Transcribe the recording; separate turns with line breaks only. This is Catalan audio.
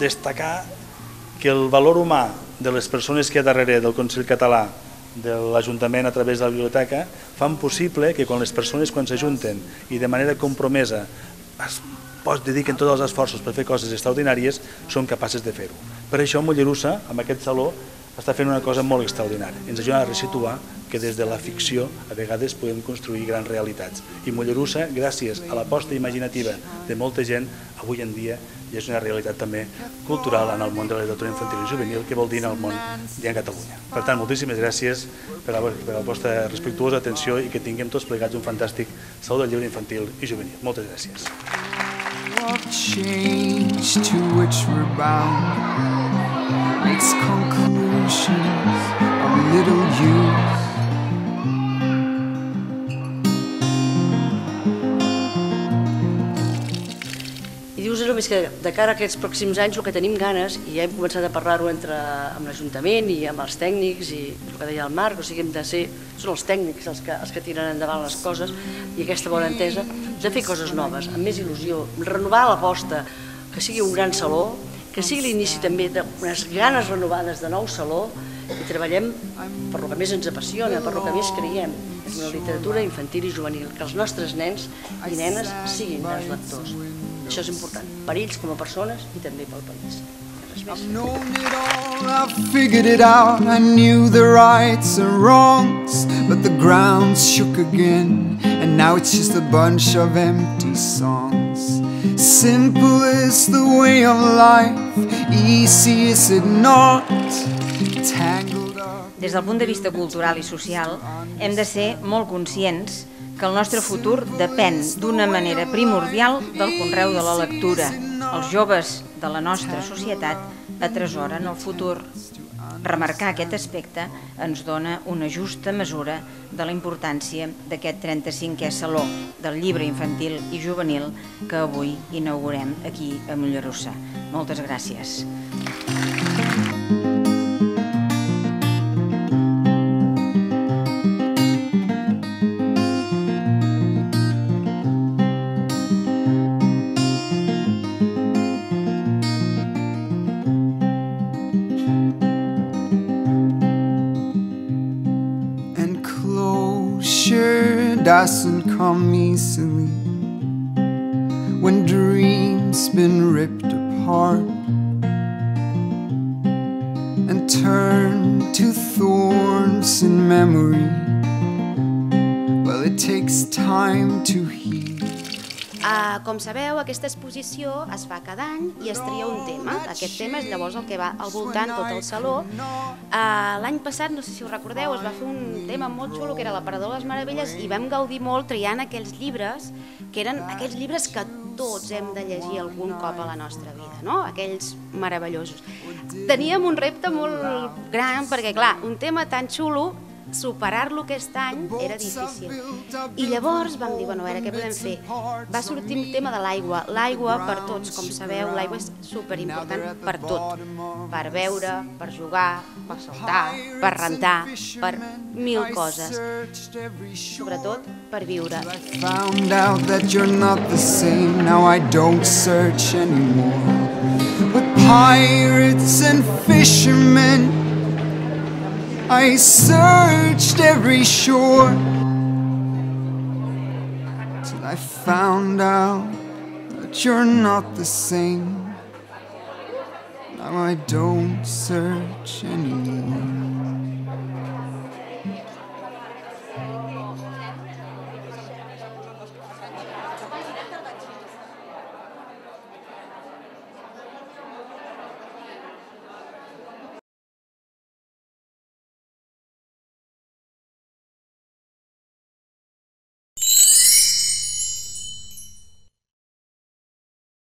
destacar que el valor humà de les persones que hi ha darrere del Consell Català de l'Ajuntament a través de la biblioteca fan possible que quan les persones quan s'ajunten i de manera compromesa es dediquen tots els esforços per fer coses extraordinàries, són capaces de fer-ho. Per això Mollerussa, amb aquest saló, està fent una cosa molt extraordinària. Ens ajuda a resituar que des de la ficció a vegades podem construir grans realitats. I Mollerussa, gràcies a l'aposta imaginativa de molta gent, avui en dia ja és una realitat també cultural en el món de la literatura infantil i juvenil que vol dir en el món i en Catalunya. Per tant, moltíssimes gràcies per la, per la vostra respectuosa atenció i que tinguem tots plegats un fantàstic Saló del Llibre Infantil i Juvenil. Moltes gràcies. Change conclusions little. Només que de cara a aquests pròxims anys el que tenim ganes, i ja hem començat a parlar-ho entre amb l'Ajuntament i amb els tècnics i el que deia el Marc, o sigui, hem de ser, són els tècnics els que, els que tiren endavant les coses i aquesta bona entesa, de fer coses noves, amb més il·lusió, renovar l'aposta, que sigui un gran saló, que sigui l'inici també d'unes ganes renovades de nou saló i treballem per lo que més ens apassiona, per lo que més creiem, és una literatura infantil i juvenil, que els nostres nens i nenes siguin grans lectors. Això és important, per ells com a persones i també pel país. I've known it all, I've figured it out. I knew the rights and wrongs But the ground shook again. And now it's just a bunch of empty songs. Simple is the way of life Easy is it not? Tangled up Des del punt de vista cultural i social hem de ser molt conscients que el nostre futur depèn d'una manera primordial del conreu de la lectura. Els joves de la nostra societat atresoren el futur. Remarcar aquest aspecte ens dona una justa mesura de la importància d'aquest 35è Saló del Llibre Infantil i Juvenil que avui inaugurem aquí a Mollerussa. Moltes gràcies. Doesn't come easily when dreams been ripped apart and turned to thorns in memory. Well, it takes time to heal. Uh, com sabeu, aquesta exposició es fa cada any i es tria un tema. Aquest tema és llavors el que va al voltant tot el saló. Uh, L'any passat, no sé si ho recordeu, es va fer un tema molt xulo que era l'Aparador de les Meravelles i vam gaudir molt triant aquells llibres que eren aquells llibres que tots hem de llegir algun cop a la nostra vida, no? aquells meravellosos. Teníem un repte molt gran perquè, clar, un tema tan xulo superar-lo aquest any era difícil. I llavors vam dir, bueno, a veure, què podem fer? Va sortir un tema de l'aigua. L'aigua, per tots, com sabeu, l'aigua és superimportant per tot. Per beure, per jugar, per saltar, per rentar, per mil coses. Sobretot per viure. Found out that you're not the same, now I don't search anymore. With pirates and fishermen I searched every shore till I found out that you're not the same. Now I don't search anymore.